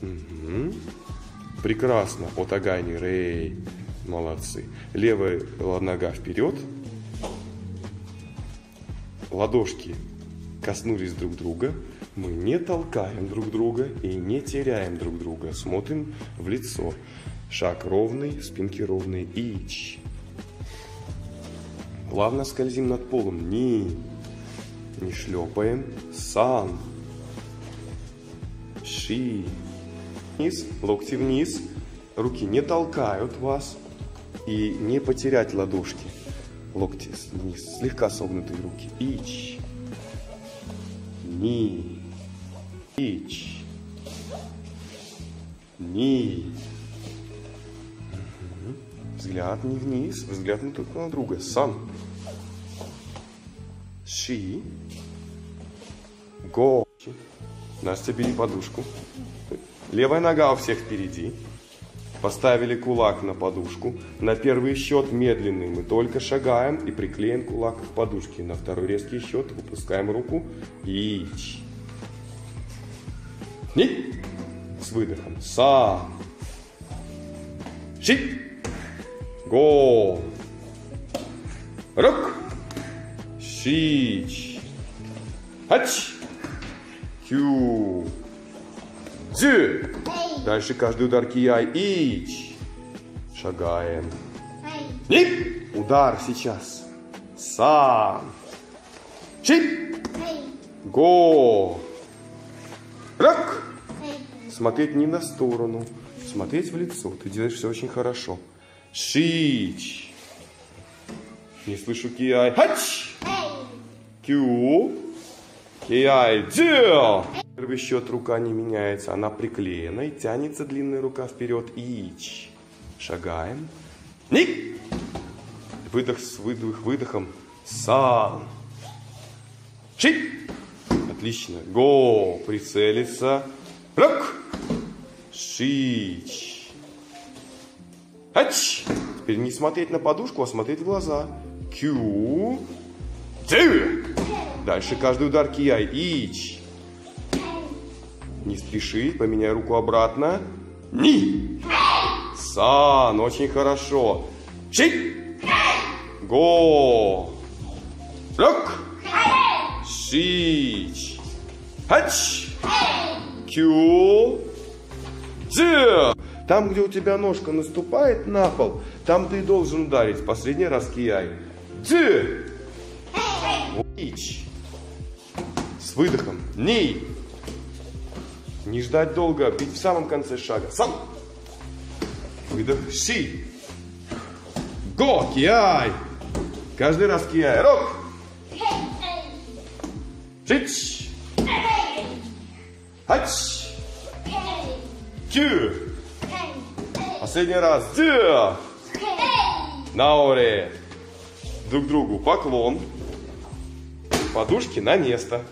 Мгм. Прекрасно. Отагайни, рей. Молодцы. Левая нога вперед. Ладошки коснулись друг друга. Мы не толкаем друг друга и не теряем друг друга. Смотрим в лицо. Шаг ровный, спинки ровные. Ич. Плавно скользим над полом. Ни. Не шлепаем. Сан. Ши. Вниз, локти вниз. Руки не толкают вас. И не потерять ладошки. Локти вниз. Слегка согнутые руки. Ич. Ни. Ич. Ни. Взгляд не вниз, взгляд не только на друга. Сан. Ши. Го. Настя, бери подушку. Левая нога у всех впереди. Поставили кулак на подушку. На первый счет медленный мы только шагаем и приклеим кулак к подушке. На второй резкий счет выпускаем руку. Ич. Ни. С выдохом. Са. Ши. Го. Рук. Шич. Хач. Кю. Дзю. Дальше каждый удар кияй. Ич. Шагаем. Ни. Удар сейчас. Сан. Ши. Го. Рак. Смотреть не на сторону. Смотреть в лицо. Ты делаешь все очень хорошо. Шич. Не слышу кияй. Хач. Кю. Кияй. Дзю. Первый счет рука не меняется. Она приклеена и тянется длинная рука вперед. Ич. Шагаем. Ни. Выдох с выдох, выдохом. Сан. Ши. Отлично. Го. Прицелиться. Рок. Шич. Хач. Теперь не смотреть на подушку, а смотреть в глаза. Кю. Дальше каждый удар кияй. Ич. Не спеши, поменяй руку обратно. Ни. Сан, очень хорошо. Ши. Го. Рок. Шич. Хач. Кю. Дзю. Там, где у тебя ножка наступает на пол, там ты должен ударить. Последний раз кияй. Дзю. Ич. С выдохом. Ни. Не ждать долго, бить в самом конце шага. Сам. Выдох. Ши. Го. Кияй. Каждый раз кияй. Рок. Шич. Хач. Кю. Последний раз. Дзю. Наоре. Друг другу поклон. Подушки на место.